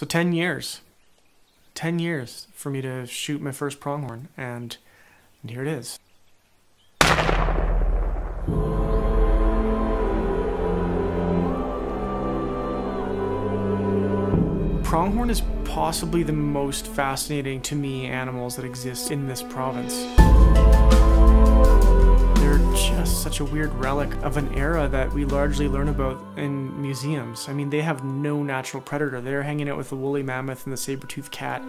So 10 years. 10 years for me to shoot my first pronghorn, and, and here it is. Pronghorn is possibly the most fascinating to me animals that exist in this province. A weird relic of an era that we largely learn about in museums. I mean, they have no natural predator. They're hanging out with the woolly mammoth and the saber-toothed cat.